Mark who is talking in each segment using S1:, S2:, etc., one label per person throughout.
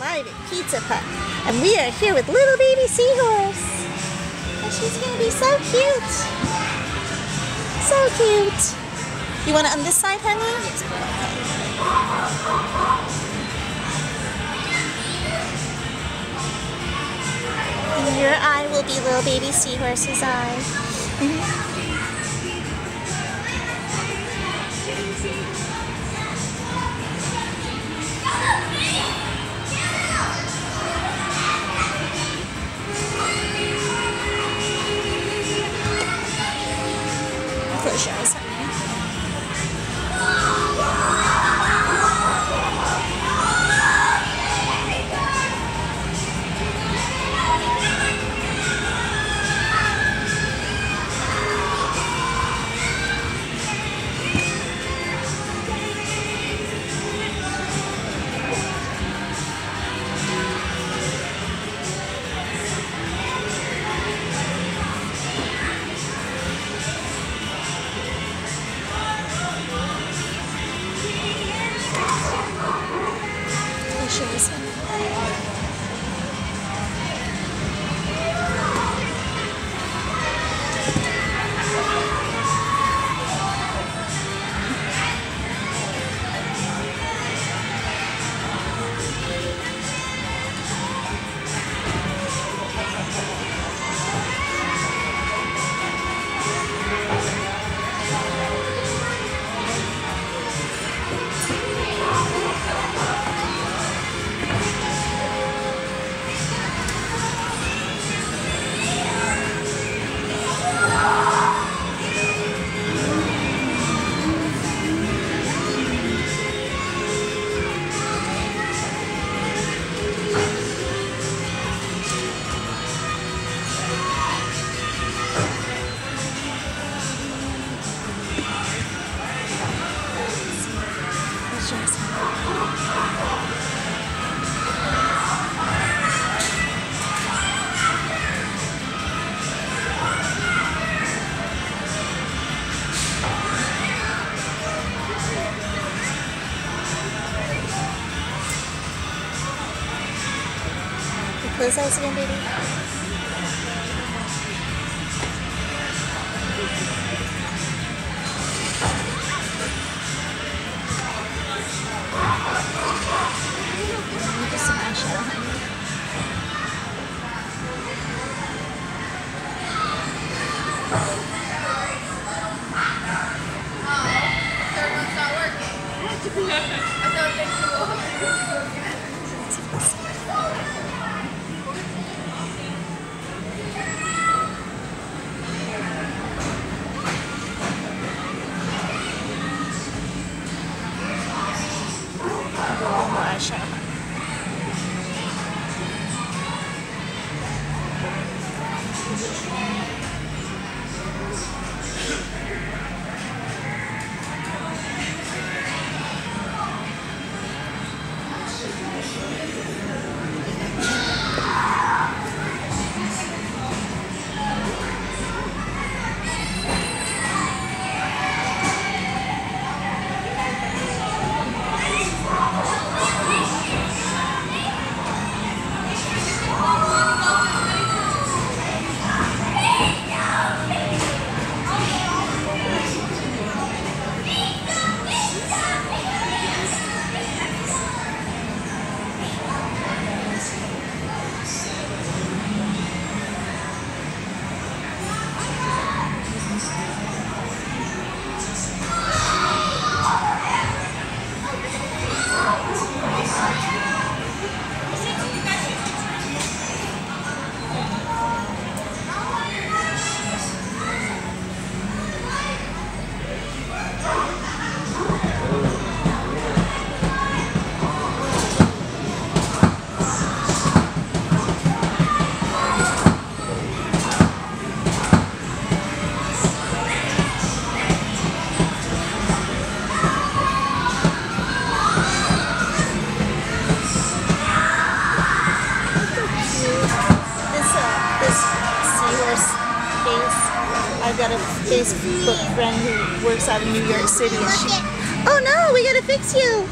S1: Live at Pizza Put. And we are here with little baby seahorse. And she's gonna be so cute. So cute. You want it on this side, honey? And your eye will be little baby seahorse's eye. Mm-hmm. Close your Close eyes again, baby. Little I've got a Facebook friend who works out in New York City, and she. Oh no, we gotta fix you.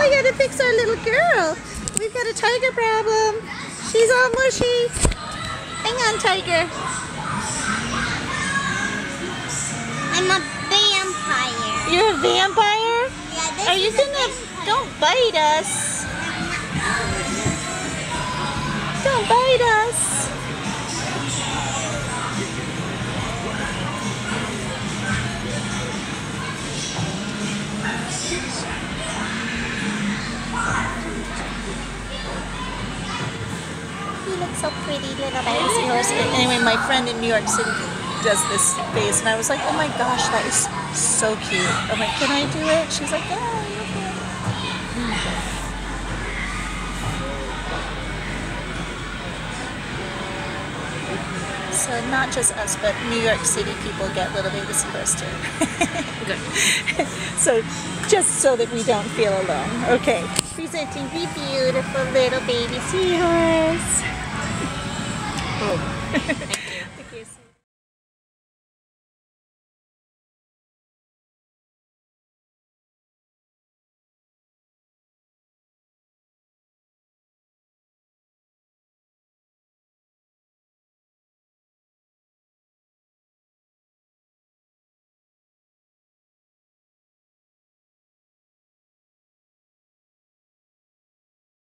S1: We gotta fix our little girl. we've got a tiger problem. She's all mushy. Hang on, tiger.
S2: I'm a vampire.
S1: You're a vampire?
S2: Yeah, this
S1: Are you gonna...
S2: vampire.
S1: Don't bite us. So pretty. Anyway, my friend in New York City does this face, and I was like, oh my gosh, that is so cute. I'm like, can I do it? She's like, yeah, you can. So not just us, but New York City people get little baby seahorse too. Good. so just so that we don't feel alone. Okay. Presenting the beautiful little baby seahorse. Oh.